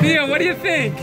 Theo, what do you think?